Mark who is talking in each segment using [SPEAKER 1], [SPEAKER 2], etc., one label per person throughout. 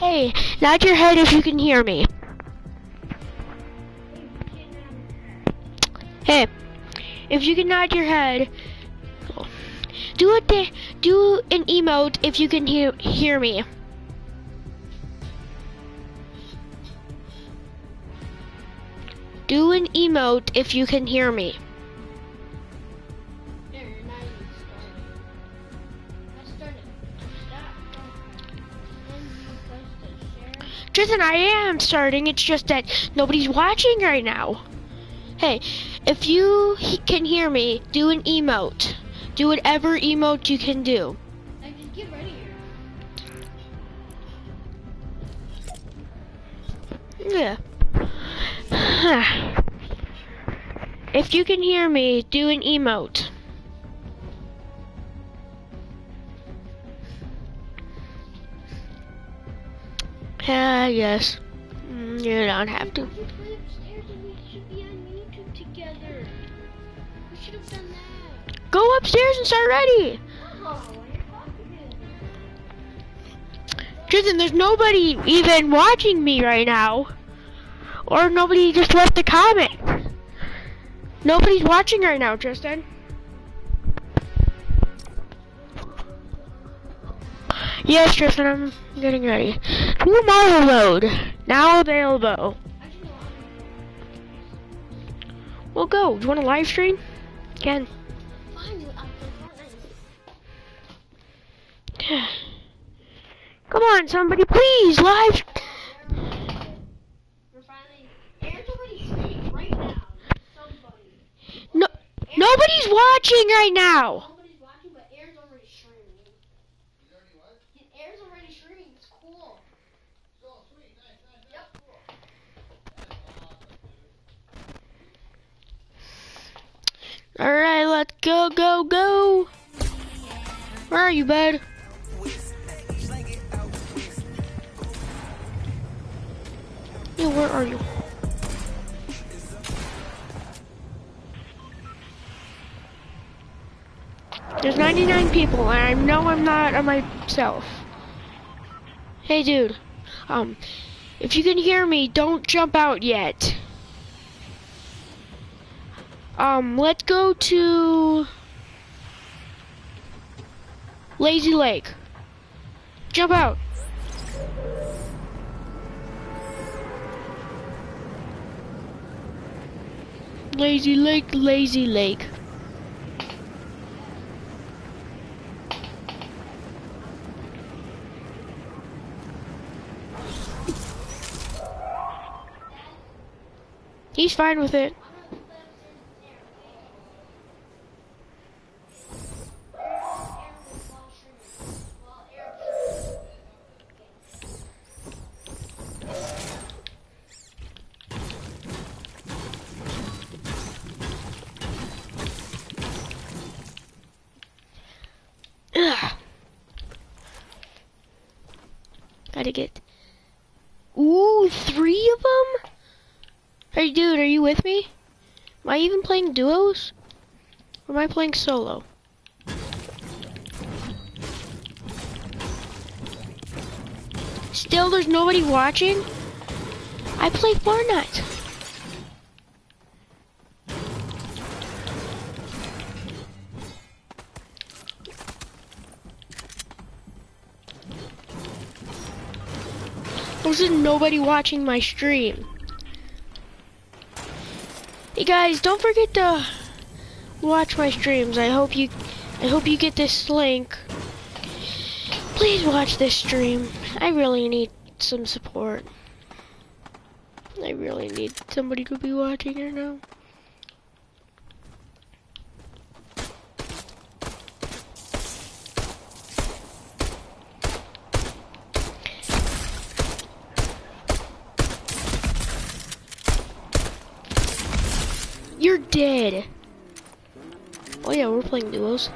[SPEAKER 1] Hey, nod your head if you can hear me. Hey, if you can nod your head, do it. Do an emote if you can hear hear me. Do an emote if you can hear me.
[SPEAKER 2] The
[SPEAKER 1] I am starting. It's just that nobody's watching right now. Hey, if you he- can hear me, do an emote. Do whatever emote you can do.
[SPEAKER 2] Just get ready.
[SPEAKER 1] Yeah. if you can hear me, do an emote. Ah, yes. Mm, You don't have to.
[SPEAKER 2] We play upstairs and we should be on YouTube together. We should have done that.
[SPEAKER 1] Go upstairs and start ready.
[SPEAKER 2] Oh.
[SPEAKER 1] Tristan, there's nobody even watching me right now. Or nobody just left a comment. Nobody's watching right now, Tristan. Yes, Tristan, I'm getting ready. New Marvel mode. Now available.
[SPEAKER 2] Actually, no, I'm
[SPEAKER 1] We'll go. Do you want to live stream? Can.
[SPEAKER 2] fine. dude, I'll play Fortnite.
[SPEAKER 1] Come on, somebody, please, live.
[SPEAKER 2] We're finally. Aaron's already right now.
[SPEAKER 1] No, nobody's watching right now.
[SPEAKER 2] Nobody's watching, but Aaron's already streaming. He- Aaron's already streaming. It's cool. Yep.
[SPEAKER 1] All right, let's go, go, go. Where are you, bud? Yeah, where are you? There's 99 people, and I know I'm not on myself. Hey, dude. Um, if you can hear me, don't jump out yet. Um, let's go to Lazy Lake. Jump out. Lazy Lake, Lazy Lake. He's fine with it. Ugh. Gotta get. Ooh, three of them? Hey, dude, are you with me? Am I even playing duos? Or am I playing solo? Still, there's nobody watching? I play Fortnite. There's nobody watching my stream. Hey guys, don't forget to watch my streams. I hope you I hope you get this link. Please watch this stream. I really need some support. I really need somebody to be watching right now. You're dead. Oh yeah, we're playing duos.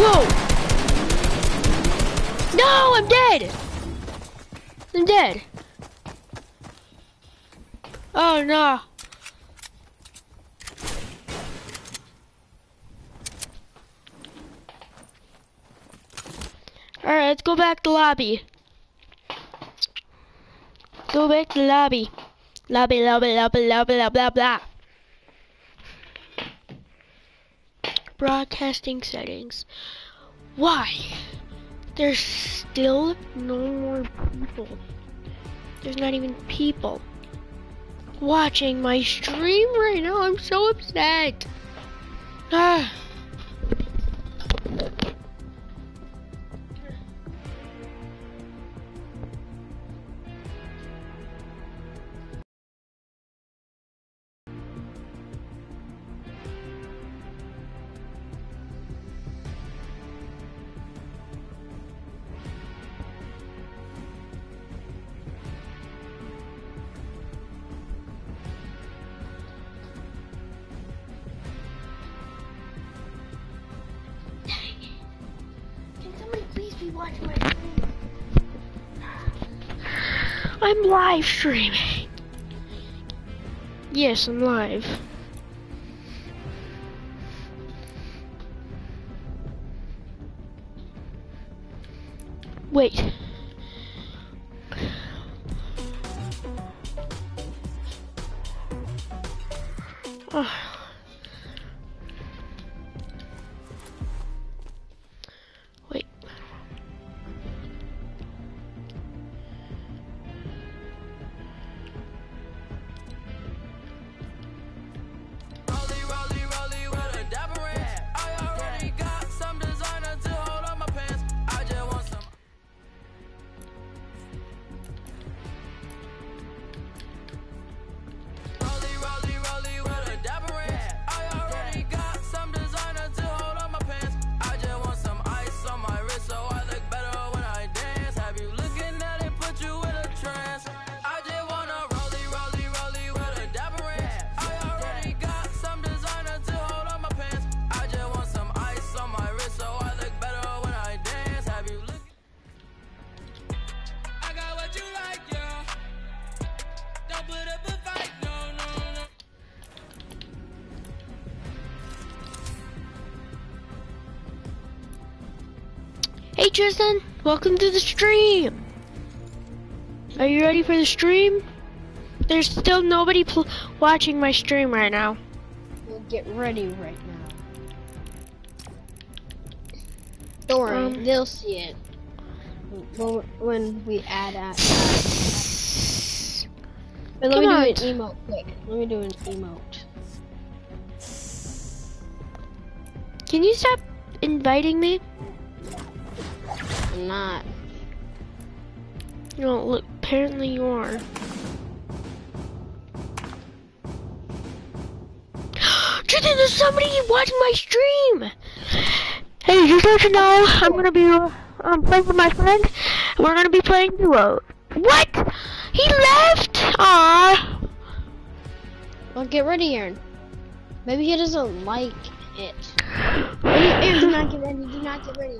[SPEAKER 1] Whoa! No, I'm dead! I'm dead. Oh no. Alright. let's go back to lobby. Go back to lobby. Lobby, lobby, lobby, lobby, blah, blah, blah. Broadcasting settings. Why? There's still no more people. There's not even people watching my stream right now. I'm so upset. Ah. Watching my stream? I'm live streaming. Yes, I'm live. Tristan, welcome to the stream. Are you ready for the stream? There's still nobody watching my stream right now.
[SPEAKER 3] We'll get ready right now. Don't worry,
[SPEAKER 1] Um,
[SPEAKER 3] they'll see it when, when we add at. But let
[SPEAKER 1] Come
[SPEAKER 3] me
[SPEAKER 1] on.
[SPEAKER 3] do an emote quick. Let me do an emote.
[SPEAKER 1] Can you stop inviting me?
[SPEAKER 3] I'm not.
[SPEAKER 1] No, look, apparently you are. Tristan, there's somebody watching my stream. Hey, just to let you know, I'm gonna be um, playing with my friend. We're gonna be playing duo. What? He left. Aww.
[SPEAKER 3] Well, get ready, Aaron. Maybe he doesn't like it. Aaron, do not get ready. Do not get ready.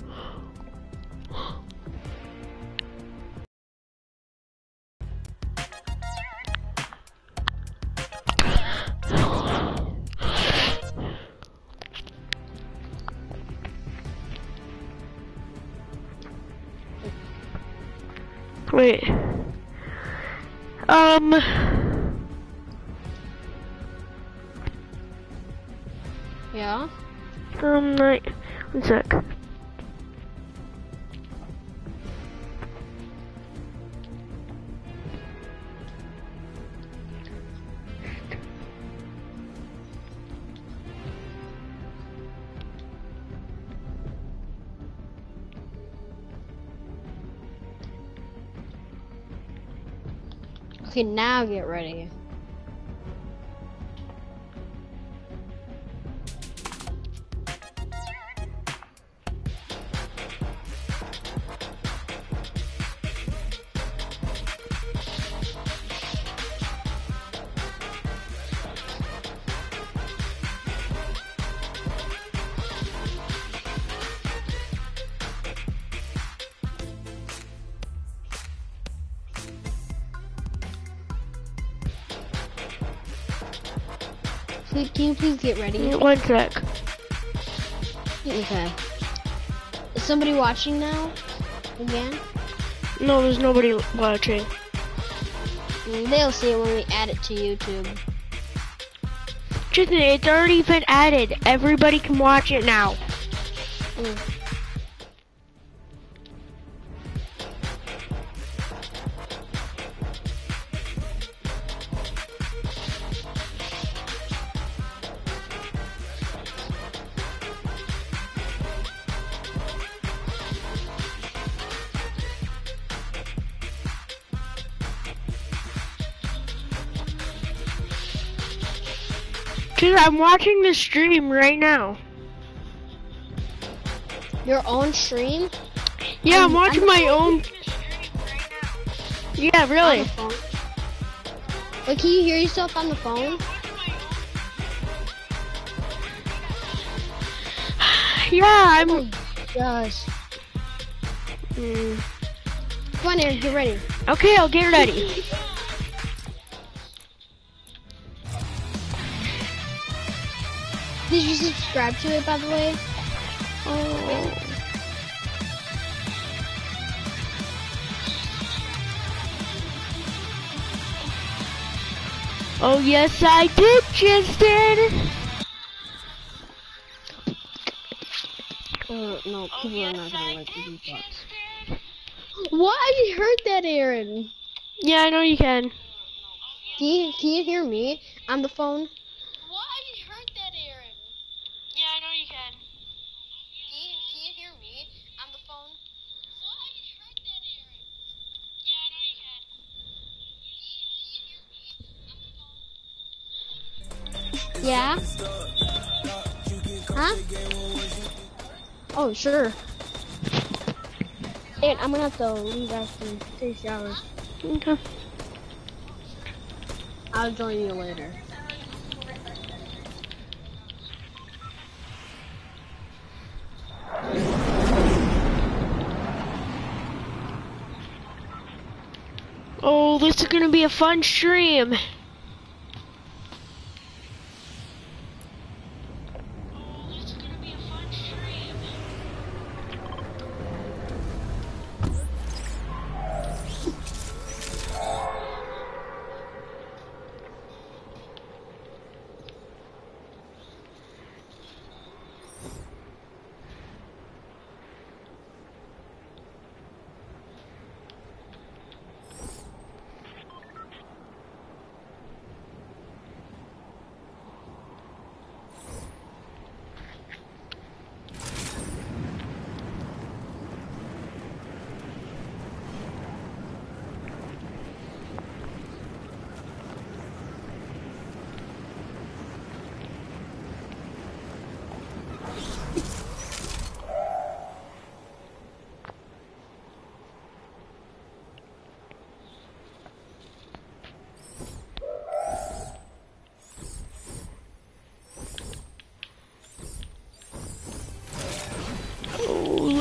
[SPEAKER 1] Wait. Um.
[SPEAKER 3] Yeah.
[SPEAKER 1] Um. Like, one sec.
[SPEAKER 3] Okay, now get ready. Please, can you please get ready?
[SPEAKER 1] One sec.
[SPEAKER 3] Okay. Is somebody watching now? again?
[SPEAKER 1] No, there's nobody watching.
[SPEAKER 3] Mm, They'll see it when we add it to YouTube.
[SPEAKER 1] Tristan, it's already been added. Everybody can watch it now.
[SPEAKER 3] Mm.
[SPEAKER 1] I'm watching the stream right now.
[SPEAKER 3] Your own stream?
[SPEAKER 1] Yeah, I'm
[SPEAKER 3] I'm-
[SPEAKER 1] watching
[SPEAKER 3] I'm
[SPEAKER 1] my own. Yeah,
[SPEAKER 3] On
[SPEAKER 1] really.
[SPEAKER 3] the phone. Wait, can you hear yourself on the phone?
[SPEAKER 1] Yeah, I'm.
[SPEAKER 3] Oh gosh.
[SPEAKER 1] Mm.
[SPEAKER 3] Come on, Aaron, get ready.
[SPEAKER 1] Okay, I'll get ready.
[SPEAKER 3] subscribe to it, by the way?
[SPEAKER 1] Oh. Oh yes, I did, Justin.
[SPEAKER 3] Uh, no, people are not gonna like the beatbox. What? I heard that, Aaron.
[SPEAKER 1] Yeah, I know you can.
[SPEAKER 3] Can you, can you hear me on the phone?
[SPEAKER 1] What? I heard that, Aaron. Yeah, I know you can.
[SPEAKER 3] Can you, can you hear me on the phone?
[SPEAKER 1] What? I heard that, Aaron. Yeah, I know you can.
[SPEAKER 3] Yeah? Huh? Oh, sure. Aaron, I'm gonna have to leave after take a shower.
[SPEAKER 1] Okay.
[SPEAKER 3] I'll join you later.
[SPEAKER 1] Oh, this is gonna be a fun stream. Oh,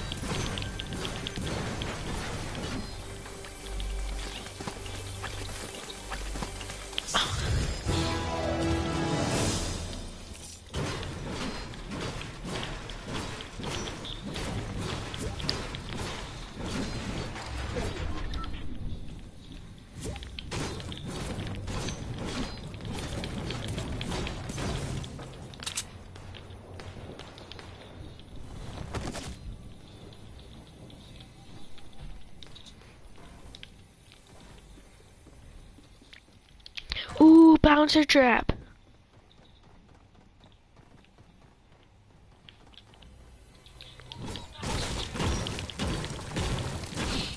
[SPEAKER 1] bouncer trap.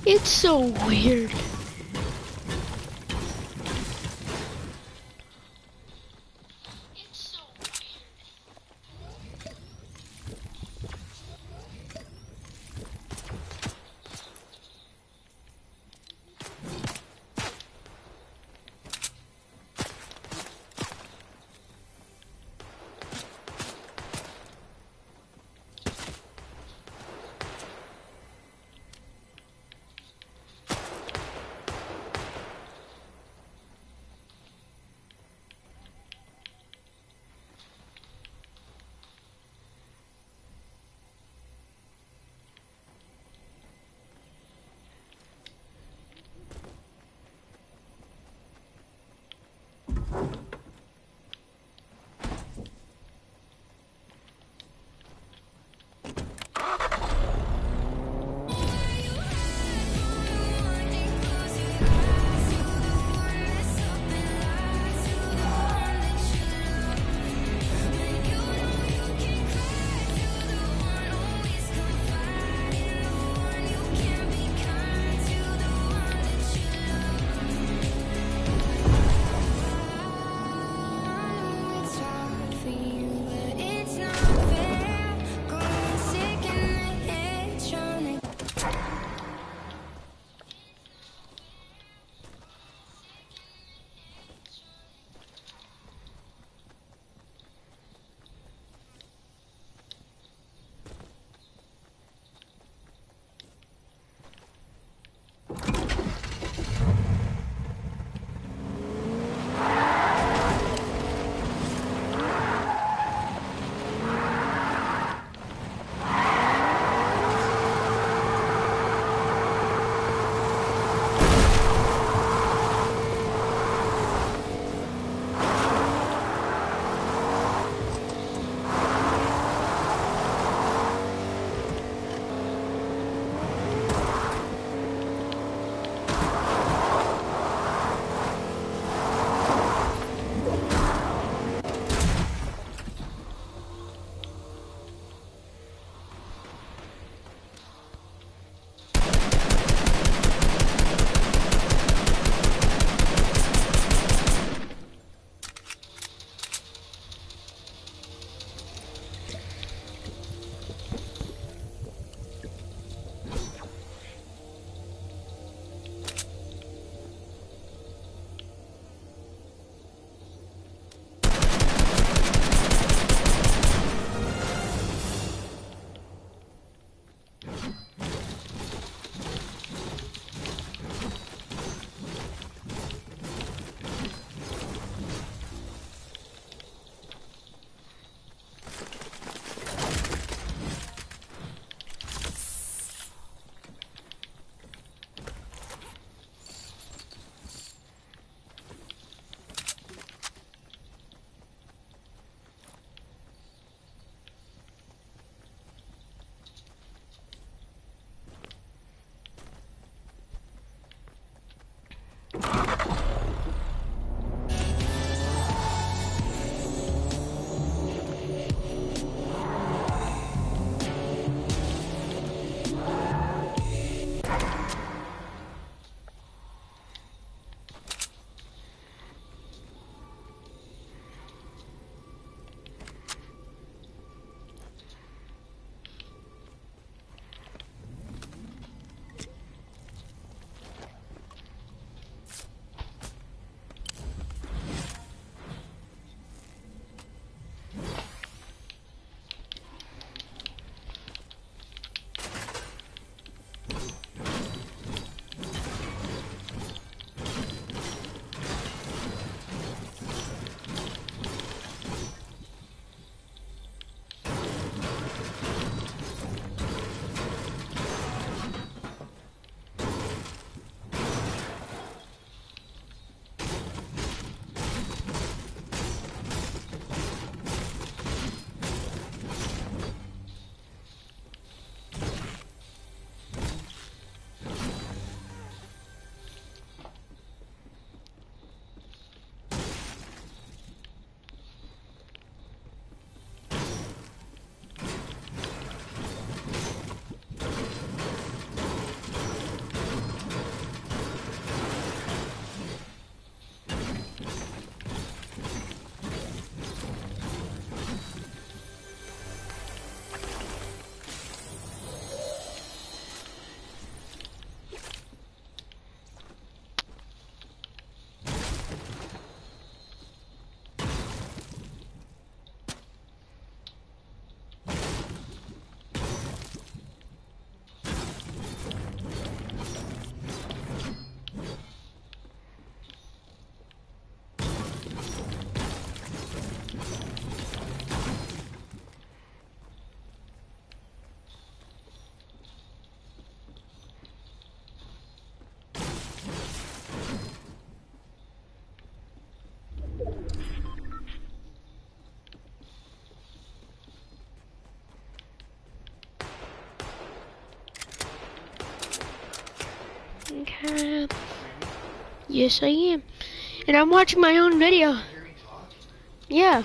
[SPEAKER 1] It's so weird. am. Yes, I am. And I'm watching my own video. Yeah.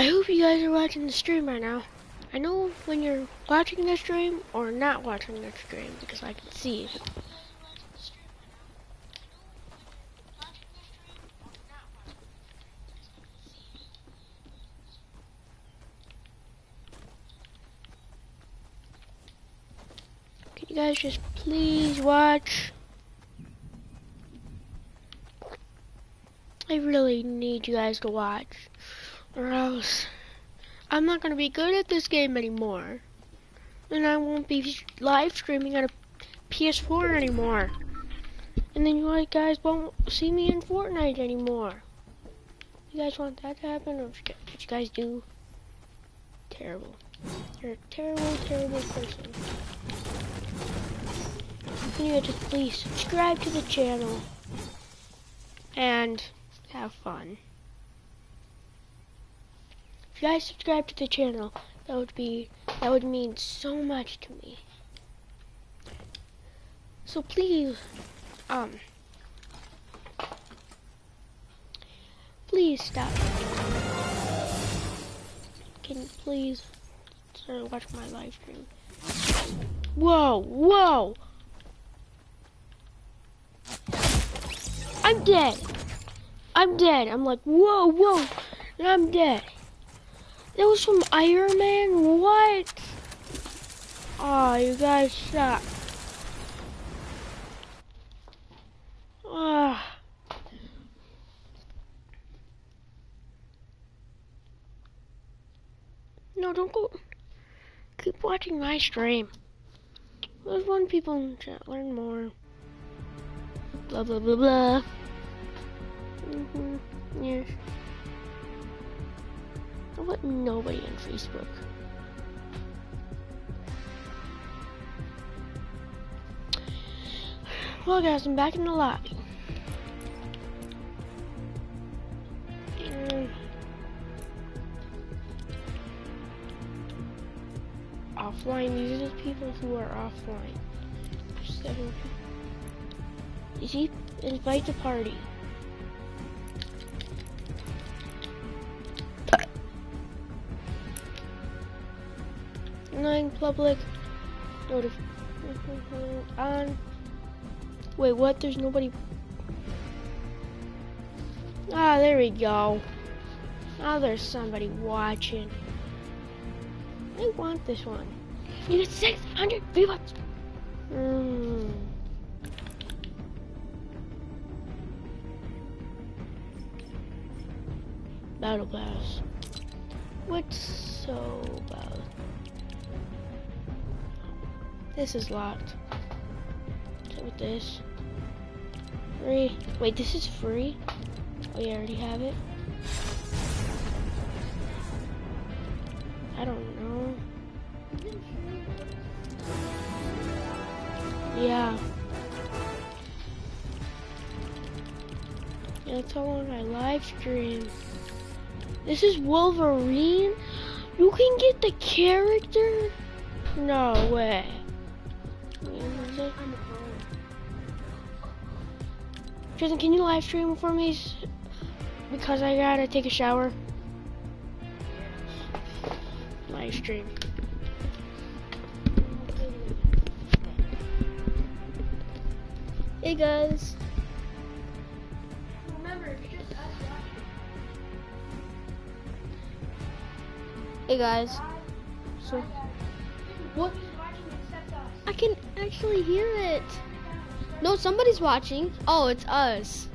[SPEAKER 1] I hope you guys are watching the stream right now. I know when you're watching the stream or not watching the stream because I can see. Can you guys just please watch? I really need you guys to watch or else I'm not gonna be good at this game anymore. And I won't be live streaming on a PS4 anymore. And then you guys won't see me in Fortnite anymore. You guys want that to happen, or what you guys do? Terrible. You're a terrible, terrible person. Can you just please subscribe to the channel and have fun. You guys subscribe to the channel, that would be that would mean so much to me. So please, um, please stop. Can you please start watch my live stream? Whoa, whoa! I'm dead. I'm dead. I'm like, whoa, whoa, and I'm dead. That was from Iron Man? What? Oh, you guys suck. Ah. No, don't go. keep watching my stream. There's one people in chat learn more. Blah blah blah blah. Mhm. Yes. I want nobody on Facebook. Well, guys, I'm back in the lobby. Mm. Offline, these are the people who are offline. Seven people. You see? Invite to party. Nine public notif on. Wait, what? There's nobody. Ah, there we go. Now there's somebody watching. I want this one. You get 600 V-Bucks. Mm. Battle Pass. What's so about? This is locked. So with this. Free. Wait, this is free? Oh, you already have it? I don't know. Yeah. Yeah, that's how on my live stream. This is Wolverine? You can get the character? No way. Tristan, can you live stream for me? Because I gotta take a shower. Live stream. Hey guys.
[SPEAKER 2] Remember, it's just us watching.
[SPEAKER 1] Hey guys. So
[SPEAKER 2] What? Nobody's watching except us.
[SPEAKER 1] I can actually hear it. No, somebody's watching. Oh, it's us.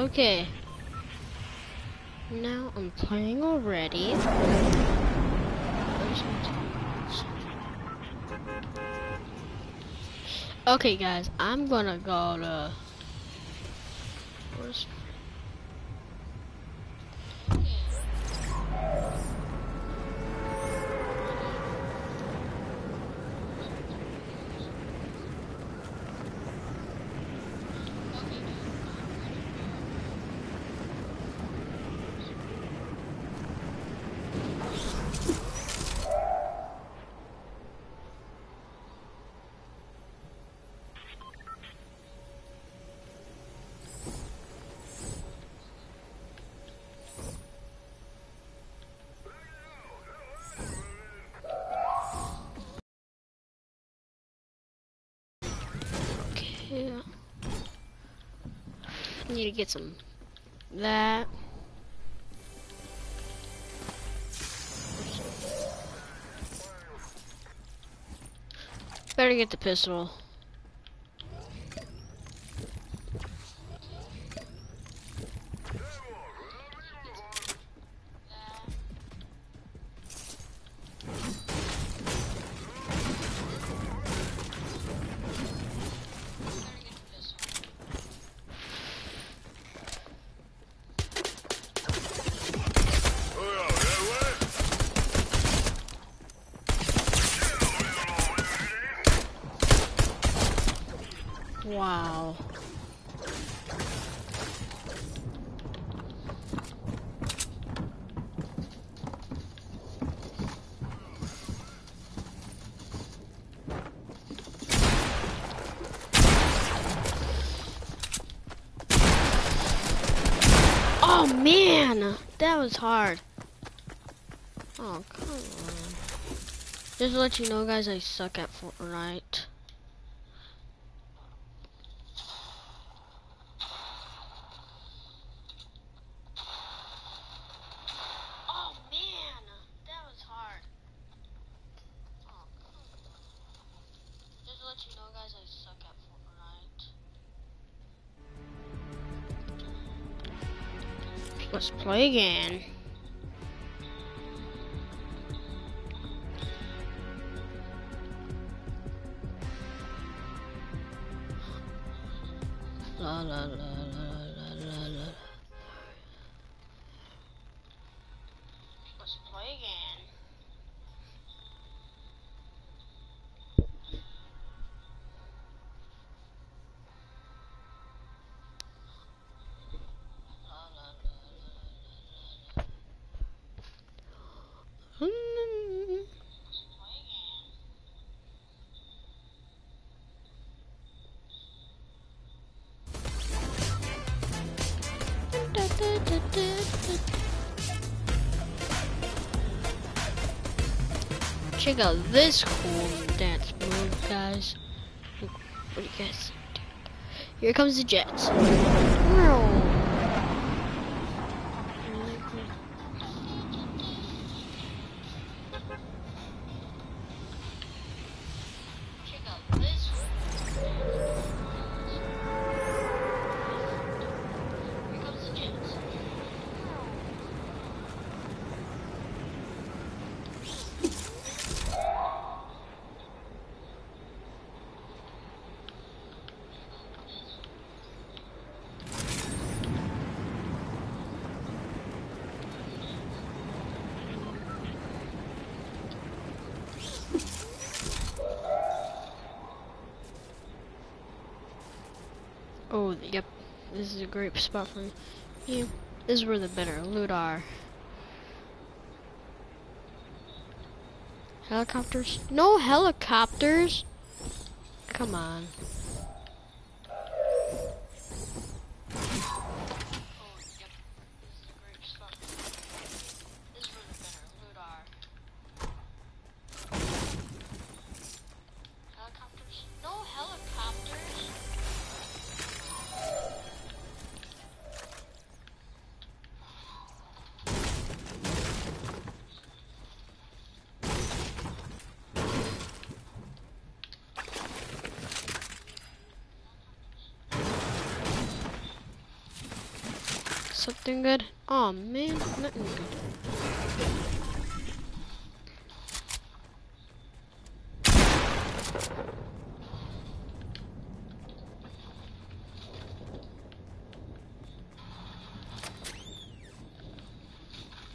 [SPEAKER 1] Okay. Now I'm playing already. Okay, guys, I'm gonna go to. Where's Okay. Need to get some that.
[SPEAKER 3] Better get the pistol. Was hard. Oh come on. Just to let you know guys, I suck at Fortnite. Play again. Check out this cool dance move, guys. What do you guys think? Here comes the Jets. Check out this Here comes the Jets. Oh, yep. This is a great spot for me. Yeah, this is where the better loot are. Helicopters? No helicopters! Come on. Something good? Oh man, nothing good.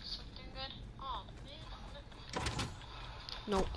[SPEAKER 3] Something good? Oh man, nothing. Nope.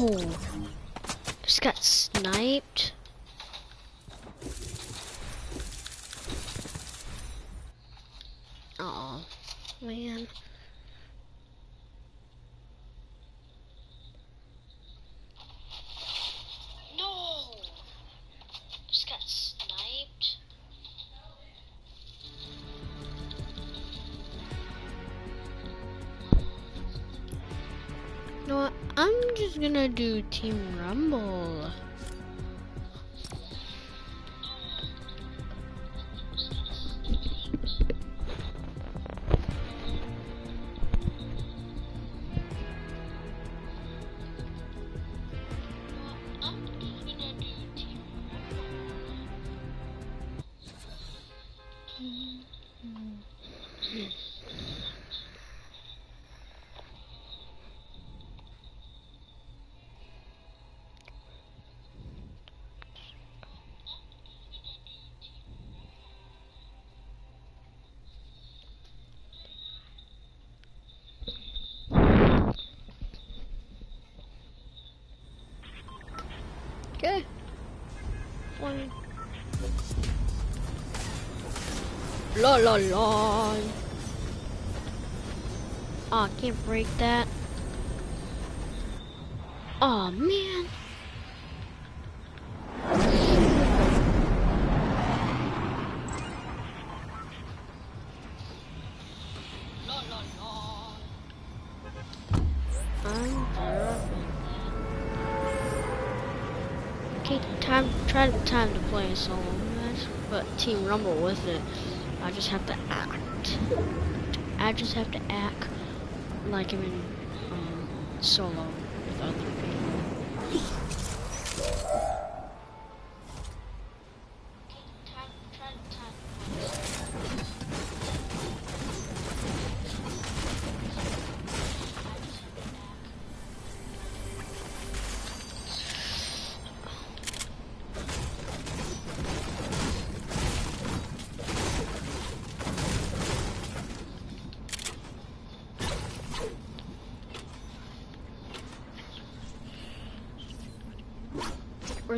[SPEAKER 3] No! Just got sniped. Gonna do Team Rumble. La la la. Oh, I can't break that. Oh man. Okay, time try to time to play a solo match, but Team Rumble with it. I just have to act. I just have to act like I'm in um, solo with other people.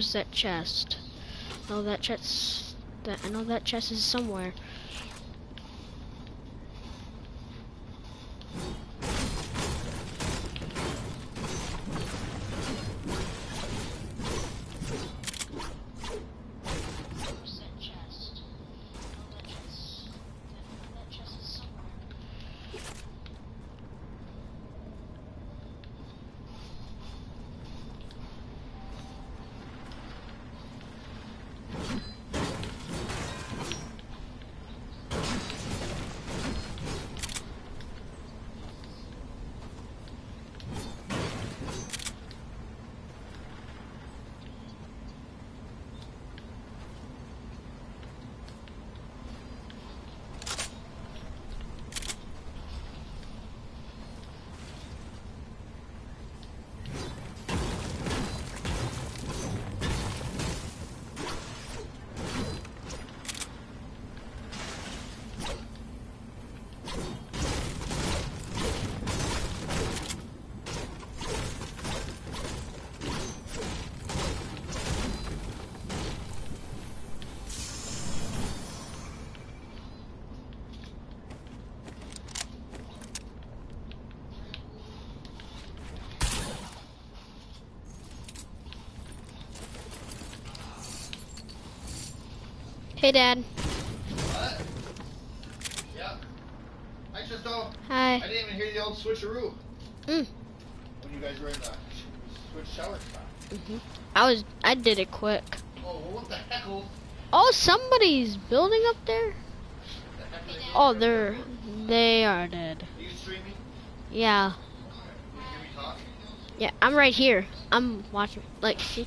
[SPEAKER 3] Where's that chest? No, that chest. That I know that chest is somewhere. Hey, Dad.
[SPEAKER 4] What? Yeah. I just don't.
[SPEAKER 3] Hi.
[SPEAKER 4] I didn't even hear the old switcheroo.
[SPEAKER 3] Mm.
[SPEAKER 4] When you guys were in the switch shower spot.
[SPEAKER 3] I was. I did it quick.
[SPEAKER 4] Oh, well, what the heck?
[SPEAKER 3] Oh, somebody's building up there.
[SPEAKER 4] the they
[SPEAKER 3] Oh, they're. They are dead.
[SPEAKER 4] Are you streaming?
[SPEAKER 3] Yeah.
[SPEAKER 4] Can you hear me talk?
[SPEAKER 3] Yeah. I'm right here. I'm watching. Like, see,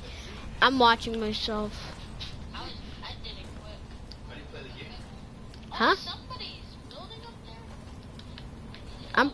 [SPEAKER 3] I'm watching myself.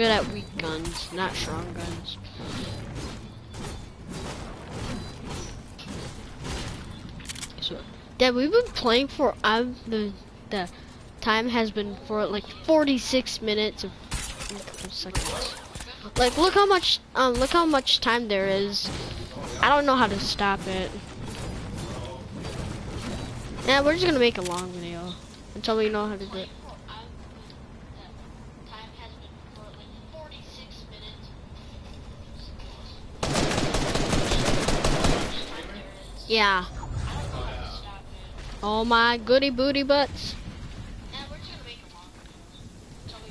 [SPEAKER 3] good at weak guns, not strong guns. So, we've been playing for, the, the time has been for like 46 minutes of of seconds. Like, look how much, um, look how much time there is. I don't know how to stop it. Yeah, we're just gonna make a long video until we know how to do it. Yeah. Oh my goody booty butts.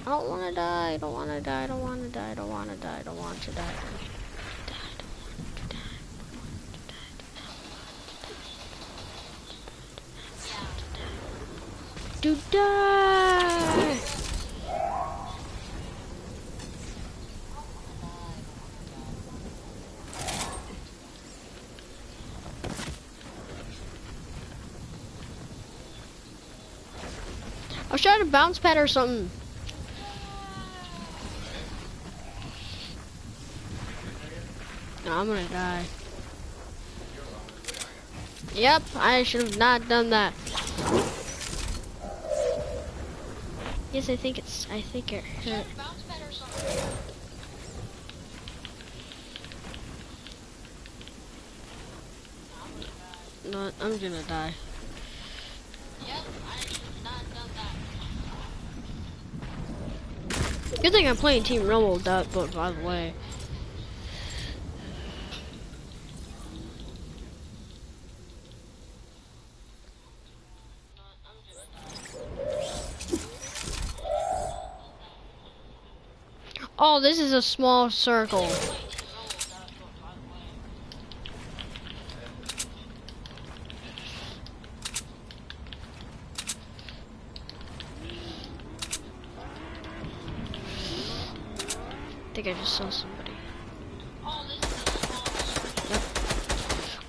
[SPEAKER 3] I don't wanna die, I don't wanna die, I don't wanna die, I don't wanna die, I don't want to die. To die! I was trying to bounce pad or something. No, I'm gonna die. Yep, I should have not done that. Yes, I think it's. I think it hurt. No, I'm gonna die. Good thing I'm playing Team Rumble, that, but by the way. Oh, this is a small circle. Saw somebody. Yep.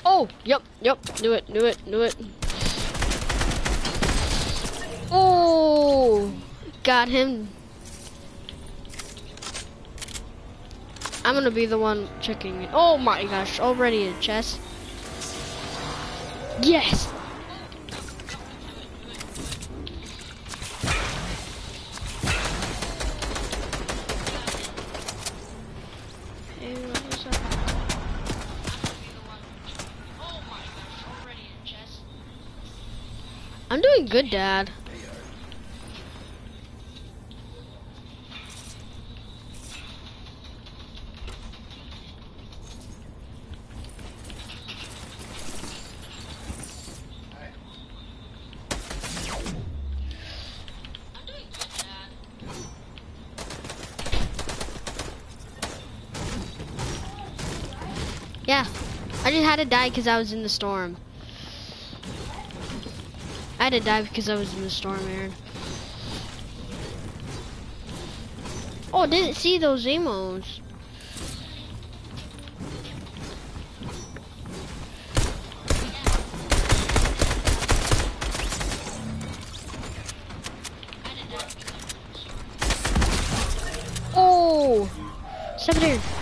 [SPEAKER 3] Oh, yep, yep, knew it, knew it, knew it. Oh, got him. I'm gonna be the one checking it. Oh my gosh, already a chest. Yes! Good, Dad. Yeah, I just had to die because I was in the storm. I had to die because I was in the storm, Aaron. Oh, didn't see those emos. Oh! Step here.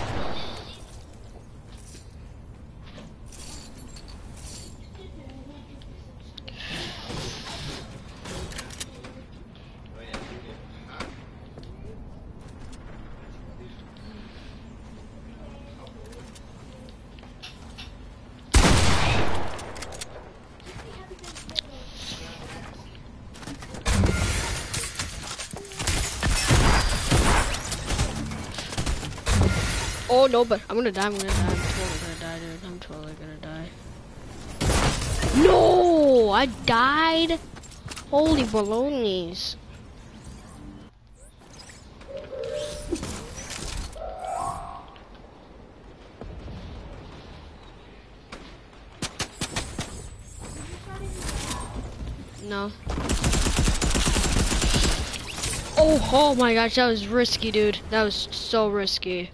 [SPEAKER 3] No, but I'm gonna die. I'm gonna die. I'm totally gonna die, dude. I'm totally gonna die. No, I died. Holy balonies. No. Oh, oh my gosh, that was risky, dude. That was so risky.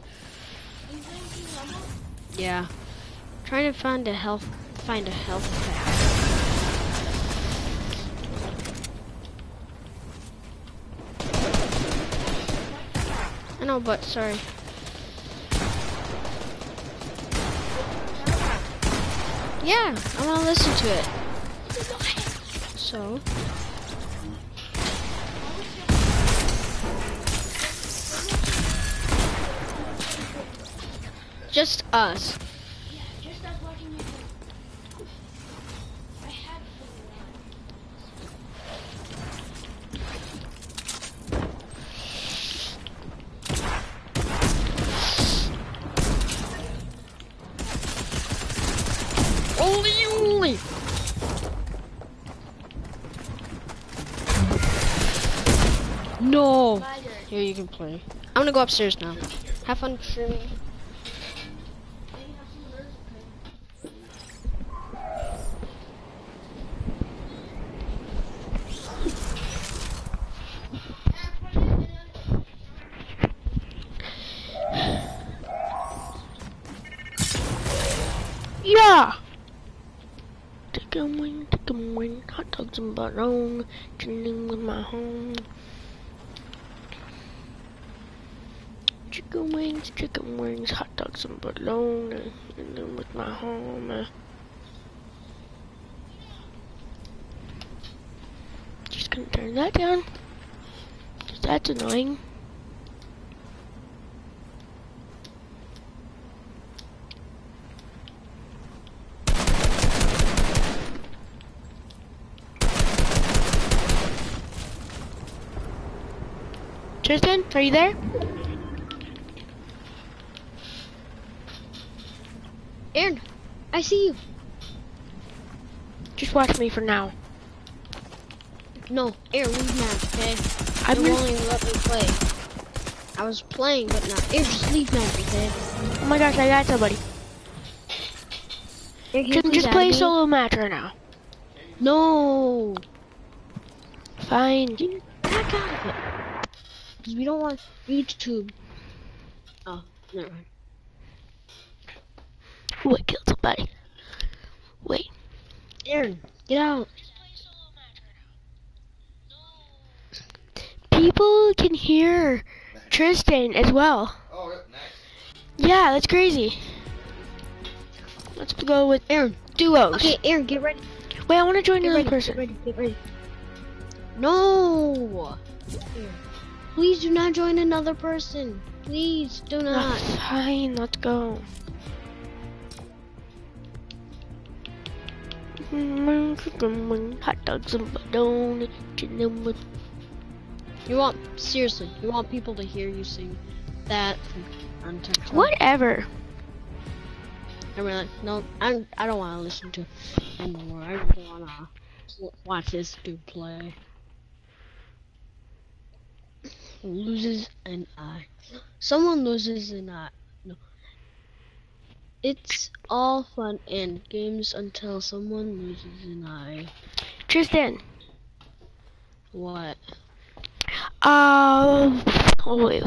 [SPEAKER 3] Yeah. I'm trying to find a health find a health pack. I know but sorry. Yeah, I wanna listen to it. So Just us. No. Here you can play. I'm gonna go upstairs now. Have fun streaming.
[SPEAKER 2] Maybe have some nerves, okay?
[SPEAKER 1] Yeah. Chicken wing, chicken wing, and bologna, chilling with my home. Chicken wings, chicken wings, hot dogs and bologna, chilling with my home. Just gonna turn that down, that's annoying. Tristan, are you there?
[SPEAKER 3] Aaron, I see you.
[SPEAKER 1] Just watch me for now.
[SPEAKER 3] No, Aaron, leave now, okay?
[SPEAKER 1] I'm
[SPEAKER 3] you only let me play. I was playing, but not. Aaron, just leave now, okay?
[SPEAKER 1] oh my gosh, I got somebody.
[SPEAKER 3] Aaron, can
[SPEAKER 1] Just, just play solo match right now.
[SPEAKER 3] No.
[SPEAKER 1] Fine.
[SPEAKER 3] Out of it. Because we don't want YouTube. Oh, never mind.
[SPEAKER 1] Ooh, I killed somebody. Wait.
[SPEAKER 3] Aaron, get out.
[SPEAKER 1] People can hear Tristan as well.
[SPEAKER 4] Oh, yeah, nice.
[SPEAKER 1] Yeah, that's crazy. Let's go with
[SPEAKER 3] Aaron.
[SPEAKER 1] duos.
[SPEAKER 3] Okay, Aaron, get ready.
[SPEAKER 1] Wait, I want to join
[SPEAKER 3] Get
[SPEAKER 1] another
[SPEAKER 3] ready.
[SPEAKER 1] person.
[SPEAKER 3] Get ready. Get ready. No. Aaron, Please do not join another person. Please do not.
[SPEAKER 1] fine, let's go. Hot dogs and
[SPEAKER 3] You want seriously? You want people to hear you sing that on TikTok?
[SPEAKER 1] whatever.
[SPEAKER 3] I mean, like, no, I'm. I don't want to listen to anymore. I just want to watch this dude play. Loses an eye. Someone loses an eye. No. It's all fun and games until someone loses an eye.
[SPEAKER 1] Tristan.
[SPEAKER 3] What?
[SPEAKER 1] Uh, oh wait.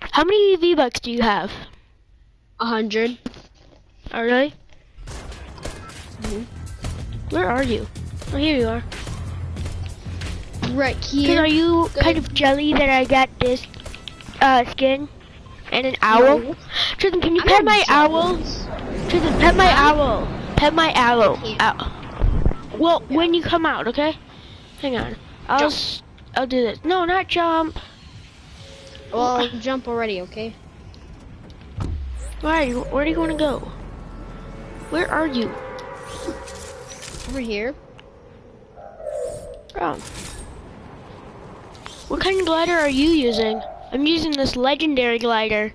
[SPEAKER 1] How many V bucks do you have?
[SPEAKER 3] A hundred.
[SPEAKER 1] Oh really?
[SPEAKER 3] Mhm.
[SPEAKER 1] Where are you? Oh, here you are.
[SPEAKER 3] Right here.
[SPEAKER 1] are you kind of jelly that I got this uh skin and an owl?
[SPEAKER 3] No.
[SPEAKER 1] Tristan, can you
[SPEAKER 3] I'm
[SPEAKER 1] pet my owl?
[SPEAKER 3] jealous.
[SPEAKER 1] Tristan, pet my owl. Pet my owl. Well, when you come out, okay? Hang on. I'll
[SPEAKER 3] Jump.
[SPEAKER 1] s- I'll do this. No, not jump.
[SPEAKER 3] Well, jump already, okay?
[SPEAKER 1] Why? Where do you want to go? Where are you?
[SPEAKER 3] Over here.
[SPEAKER 1] Oh. What kind of glider are you using? I'm using this legendary glider.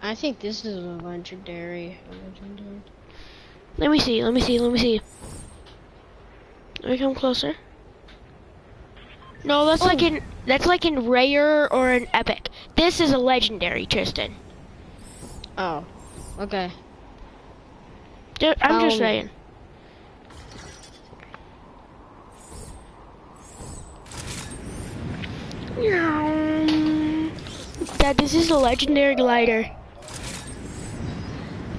[SPEAKER 3] I think this is a legendary. legendary.
[SPEAKER 1] Let me see, let me see, let me see. Let me come closer. No, that's like
[SPEAKER 3] Oh.
[SPEAKER 1] in that's like in rare or an epic. This is a legendary, Tristan.
[SPEAKER 3] Oh, okay.
[SPEAKER 1] I'm just
[SPEAKER 3] Um,
[SPEAKER 1] saying. Dad, this is a legendary glider.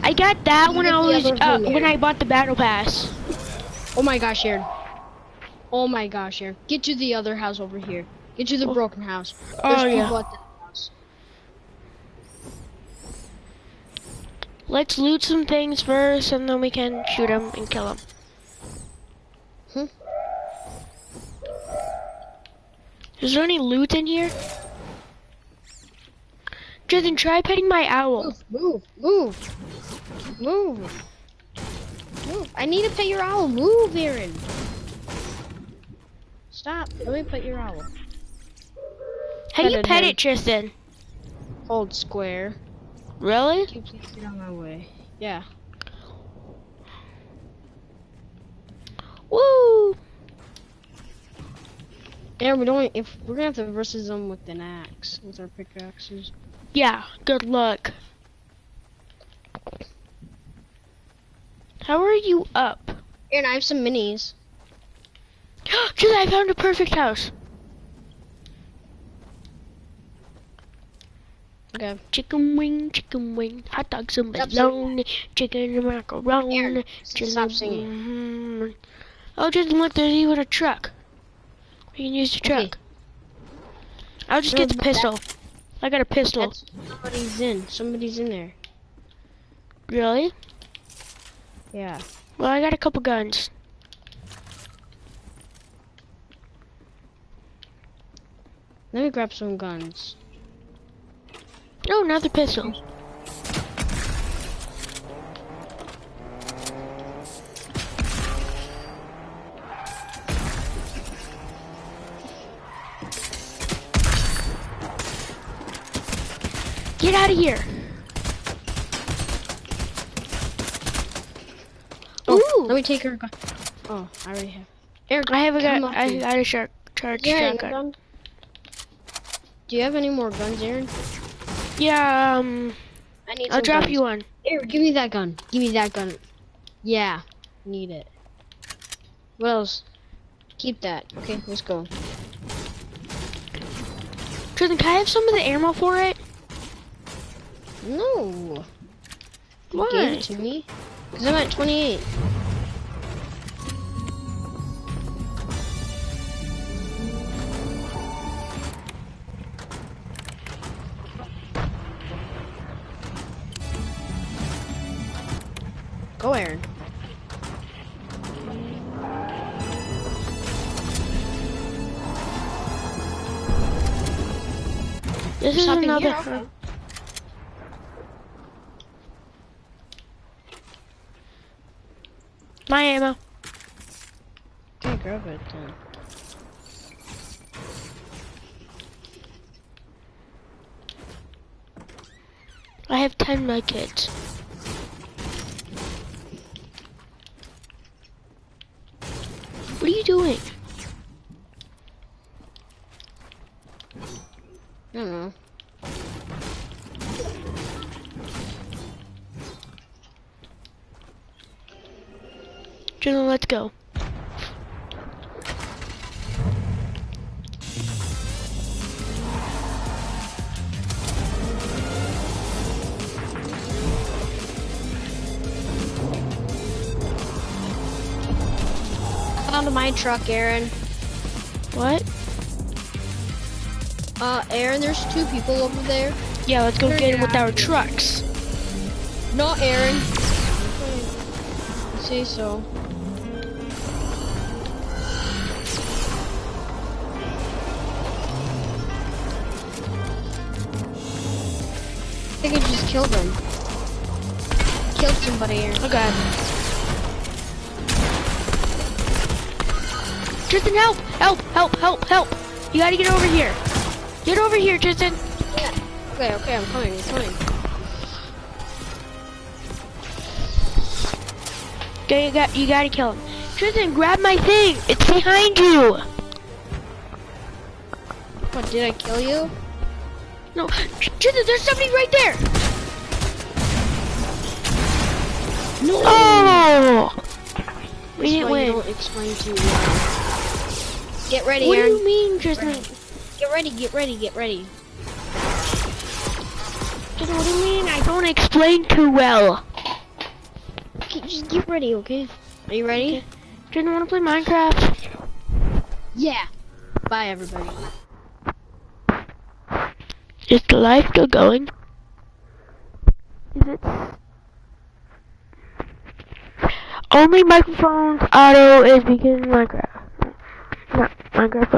[SPEAKER 1] I got that when I was uh, when I bought the battle pass.
[SPEAKER 3] Oh my gosh, Aaron. Oh my gosh, Aaron. Get to the other house over here. Get to the
[SPEAKER 1] oh.
[SPEAKER 3] broken house.
[SPEAKER 1] Oh,
[SPEAKER 3] There's oh yeah. House.
[SPEAKER 1] Let's loot some things first, and then we can shoot them and kill them. Is there any loot in here? Tristan, try petting my owl.
[SPEAKER 3] Move, move, move, move, move. I need to pet your owl. Move, Aaron. Stop. Let me pet your owl.
[SPEAKER 1] How do you pet
[SPEAKER 3] him.
[SPEAKER 1] it, Tristan?
[SPEAKER 3] Hold square.
[SPEAKER 1] Really?
[SPEAKER 3] Can you please get of my way? Yeah.
[SPEAKER 1] Woo!
[SPEAKER 3] Aaron, we don't. If we're gonna have to versus them with an axe, with our pickaxes.
[SPEAKER 1] Yeah, good luck. How are you up?
[SPEAKER 3] And I have some minis.
[SPEAKER 1] Tristan, I found a perfect house.
[SPEAKER 3] Okay.
[SPEAKER 1] Chicken wing, chicken wing, hot dogs and bologna, chicken and macaroni.
[SPEAKER 3] Aaron, stop singing.
[SPEAKER 1] Oh, just look, there's even a truck. We can use the
[SPEAKER 3] Okay.
[SPEAKER 1] truck. I'll just
[SPEAKER 3] No,
[SPEAKER 1] get the pistol. I got a pistol.
[SPEAKER 3] Somebody's in. Somebody's in there.
[SPEAKER 1] Really?
[SPEAKER 3] Yeah.
[SPEAKER 1] Well, I got a couple guns.
[SPEAKER 3] Let me grab some guns.
[SPEAKER 1] Oh, another pistol. Get out of here.
[SPEAKER 3] Oh,
[SPEAKER 1] Ooh.
[SPEAKER 3] let me take her gun. Oh, I already have. Aaron,
[SPEAKER 1] I have a gun. I
[SPEAKER 3] here.
[SPEAKER 1] got a shark charge
[SPEAKER 3] Yeah, your
[SPEAKER 1] shotgun.
[SPEAKER 3] gun. Do you have any more guns, Aaron?
[SPEAKER 1] Yeah, um,
[SPEAKER 3] I need.
[SPEAKER 1] I'll drop
[SPEAKER 3] guns.
[SPEAKER 1] you one.
[SPEAKER 3] Aaron, give me that gun. Give me that gun. Yeah, need it. What else? Keep that. Okay, let's go.
[SPEAKER 1] Tristan, can I have some of the ammo for it?
[SPEAKER 3] No. You
[SPEAKER 1] Why?
[SPEAKER 3] gave it to me. Cause I'm at 28. Go, Aaron.
[SPEAKER 1] This is another.
[SPEAKER 3] here, okay.
[SPEAKER 1] My ammo.
[SPEAKER 3] Okay, grab it then.
[SPEAKER 1] Uh, I have ten medkits. What are you doing? Tristan, let's go.
[SPEAKER 3] Found my truck, Aaron.
[SPEAKER 1] What?
[SPEAKER 3] Uh, Aaron, there's two people over there.
[SPEAKER 1] Yeah, let's go
[SPEAKER 3] Turn
[SPEAKER 1] get
[SPEAKER 3] it
[SPEAKER 1] him with our trucks.
[SPEAKER 3] Not Aaron. Say so. Somebody, Aaron.
[SPEAKER 1] Oh god. Tristan, help! Help! Help! Help! Help! You gotta get over here. Get over here, Tristan.
[SPEAKER 3] Yeah. Okay, okay, I'm coming, I'm coming.
[SPEAKER 1] Okay, you got you gotta kill him. Tristan, grab my thing. It's behind you.
[SPEAKER 3] What, did I kill you?
[SPEAKER 1] No, Tristan, there's somebody right there.
[SPEAKER 3] No!
[SPEAKER 1] Oh! We didn't win.
[SPEAKER 3] don't explain to me. Get ready,
[SPEAKER 1] What do you mean, Tristan?
[SPEAKER 3] Get ready, get ready, get ready.
[SPEAKER 1] Tristan, what do you mean? I don't explain too well.
[SPEAKER 3] Okay, just get ready, okay? Are you ready?
[SPEAKER 1] Tristan, wanna play Minecraft?
[SPEAKER 3] Yeah. Bye, everybody.
[SPEAKER 1] Is the live still going? Is it only microphones auto is because Minecraft. Not Minecraft,